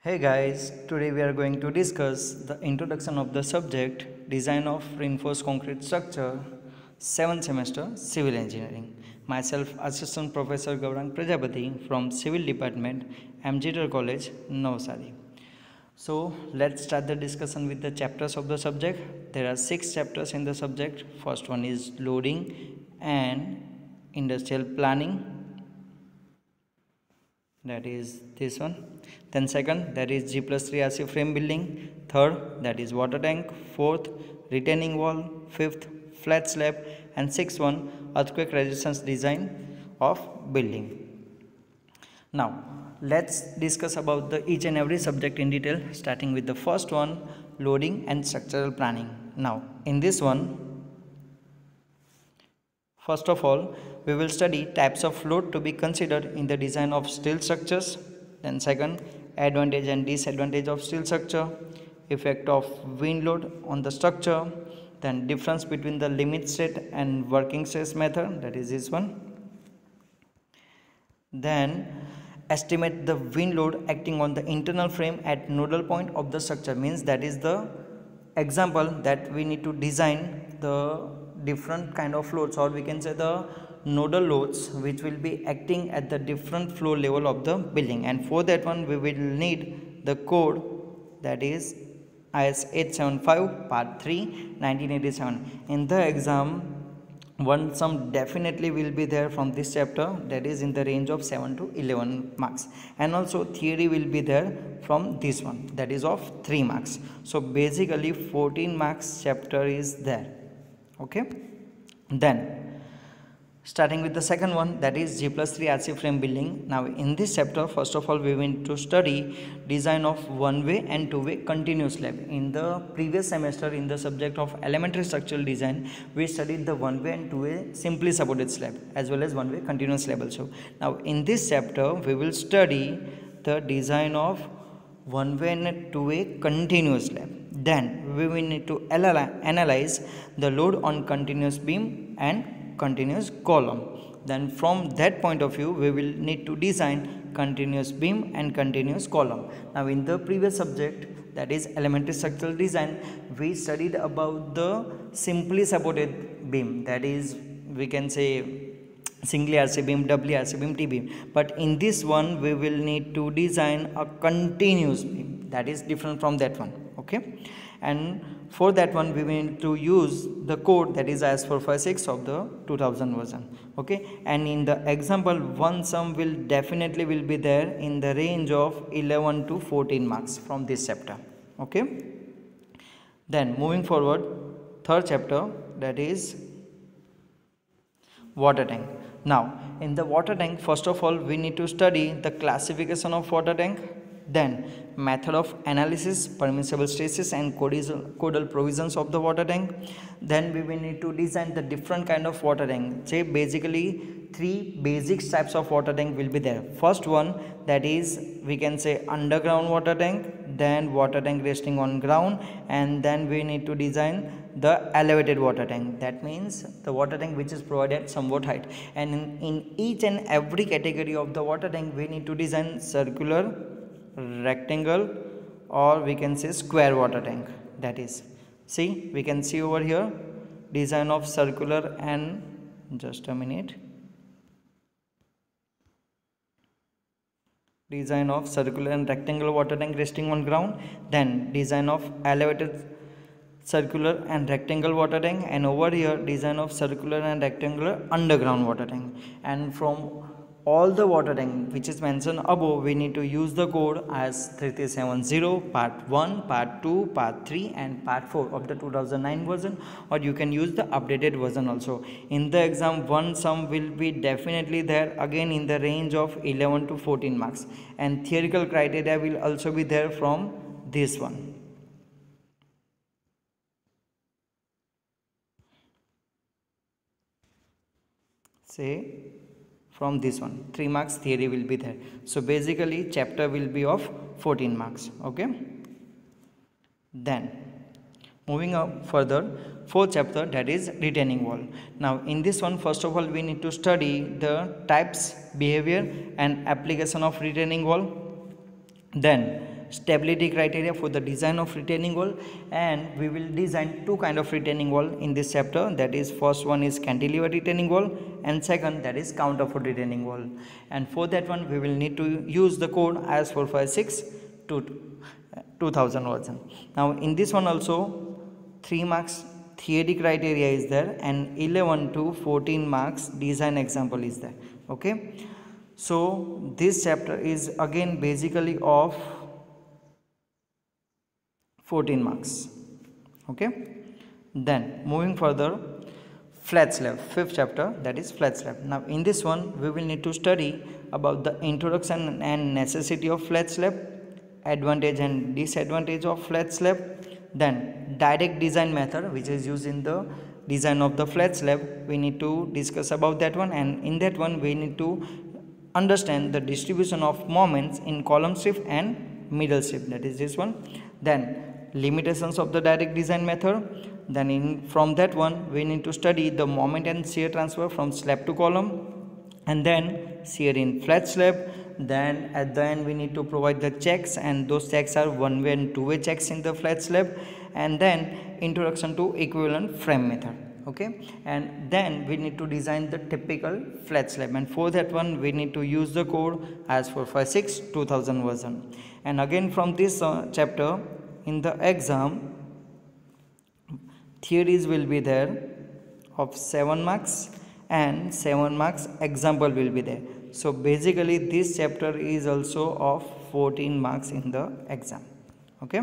Hey guys, today we are going to discuss the introduction of the subject Design of Reinforced Concrete Structure 7th semester Civil Engineering. Myself Assistant Professor Gaurang Prajapati from Civil Department MGTR College Navsari. So let's start the discussion with the chapters of the subject. There are six chapters in the subject. First one is loading and industrial planning that is this one. Then second that is g plus 3 rc frame building. Third that is water tank. Fourth retaining wall. Fifth flat slab. And sixth one earthquake resistance design of building. Now let's discuss about the each and every subject in detail starting with the first one loading and structural planning. Now in this one first of all we will study types of load to be considered in the design of steel structures. Then second advantage and disadvantage of steel structure effect of wind load on the structure then difference between the limit state and working stress method that is this one. Then estimate the wind load acting on the internal frame at nodal point of the structure means that is the example that we need to design the different kind of loads or we can say the nodal loads which will be acting at the different floor level of the building. And for that one we will need the code that is IS 875 part 3 1987 in the exam one sum definitely will be there from this chapter that is in the range of 7 to 11 marks. And also theory will be there from this one that is of 3 marks. So basically 14 marks chapter is there okay? Then starting with the second one that is g plus 3 rc frame building. Now in this chapter first of all we went to study design of one way and two way continuous slab in the previous semester in the subject of elementary structural design we studied the one way and two way simply supported slab as well as one way continuous slab also. Now in this chapter we will study the design of one way and two way continuous slab then we will need to analyze the load on continuous beam and continuous column then from that point of view we will need to design continuous beam and continuous column now in the previous subject that is elementary structural design we studied about the simply supported beam that is we can say singly RC beam, doubly RC beam, T beam. But in this one, we will need to design a continuous beam that is different from that one. Okay, and for that one we need to use the code that is IS 456 of the 2000 version okay? And in the example one sum will definitely will be there in the range of 11 to 14 marks from this chapter okay? Then moving forward third chapter that is water tank. Now in the water tank first of all we need to study the classification of water tank then method of analysis permissible stresses and codal provisions of the water tank. Then we will need to design the different kind of water tank. Say basically three basic types of water tank will be there. First one that is we can say underground water tank then water tank resting on ground and then we need to design the elevated water tank. That means the water tank which is provided somewhat height. And in, in each and every category of the water tank we need to design circular rectangle or we can say square water tank that is. See we can see over here design of circular and just a minute. Design of circular and rectangular water tank resting on ground then design of elevated circular and rectangle water tank and over here design of circular and rectangular underground water tank. And from all the water which is mentioned above we need to use the code IS 3370 part 1 part 2 part 3 and part 4 of the 2009 version or you can use the updated version also. In the exam one sum will be definitely there again in the range of 11 to 14 marks. And theoretical criteria will also be there from this one. Say from this one. 3 marks theory will be there. So basically chapter will be of 14 marks okay? Then moving up further fourth chapter that is retaining wall. Now in this one first of all we need to study the types behavior and application of retaining wall. Then stability criteria for the design of retaining wall and we will design two kind of retaining wall in this chapter. That is first one is cantilever retaining wall and second that is counterfort retaining wall. And for that one we will need to use the code IS 456 to uh, 2000 version. Now in this one also 3 marks theory criteria is there and 11 to 14 marks design example is there. Okay? So this chapter is again basically of 14 marks. Okay? Then moving further flat slab fifth chapter that is flat slab. Now in this one we will need to study about the introduction and necessity of flat slab advantage and disadvantage of flat slab then direct design method which is used in the design of the flat slab. We need to discuss about that one and in that one we need to understand the distribution of moments in column strip and middle strip that is this one then limitations of the direct design method then in from that one we need to study the moment and shear transfer from slab to column and then shear in flat slab. Then at the end we need to provide the checks and those checks are one way and two way checks in the flat slab. And then introduction to equivalent frame method okay? And then we need to design the typical flat slab. And for that one we need to use the code IS 456 2000 version. And again from this uh, chapter in the exam theories will be there of 7 marks and 7 marks example will be there. So basically this chapter is also of 14 marks in the exam okay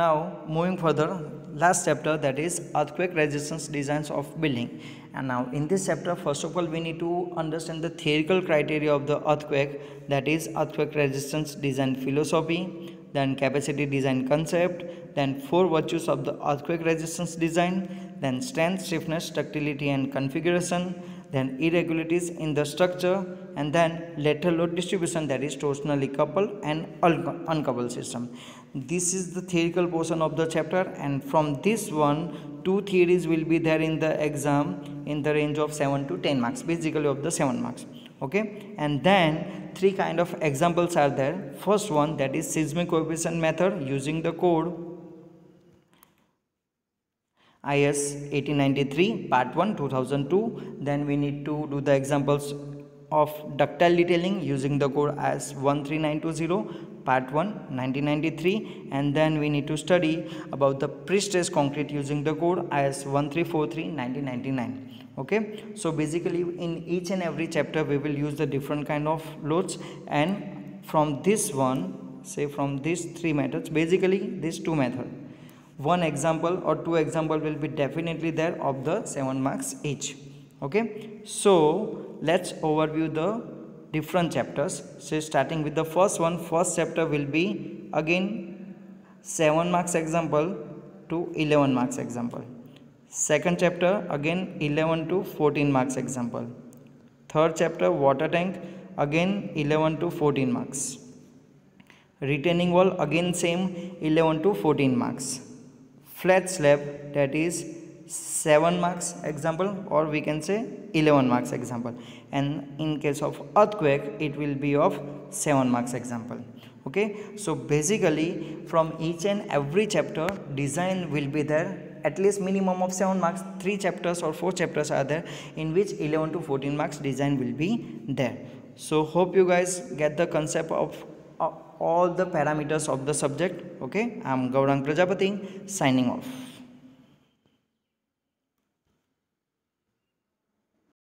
now moving further last chapter that is earthquake resistance designs of building. And now in this chapter first of all we need to understand the theoretical criteria of the earthquake that is earthquake resistance design philosophy then capacity design concept then four virtues of the earthquake resistance design then strength stiffness ductility and configuration then irregularities in the structure and then lateral load distribution that is torsionally coupled and uncoupled system. This is the theoretical portion of the chapter and from this one two theories will be there in the exam in the range of 7 to 10 marks basically of the 7 marks okay? And then three kind of examples are there. First one that is seismic coefficient method using the code IS 1893 part 1 2002 then we need to do the examples of ductile detailing using the code IS 13920 part 1 1993 and then we need to study about the pre-stressed concrete using the code IS 1343 1999 okay? So basically in each and every chapter we will use the different kind of loads. And from this one say from these three methods basically these two methods one example or two example will be definitely there of the 7 marks each. Okay? So let's overview the different chapters. So starting with the first one first chapter will be again 7 marks example to 11 marks example second chapter again 11 to 14 marks example. Third chapter water tank again 11 to 14 marks. Retaining wall again same 11 to 14 marks. Flat slab that is 7 marks example or we can say 11 marks example. And in case of earthquake it will be of 7 marks example. Okay? So basically from each and every chapter design will be there at least minimum of 7 marks 3 chapters or 4 chapters are there in which 11 to 14 marks design will be there. So hope you guys get the concept of all the parameters of the subject okay? I'm gaurang prajapati signing off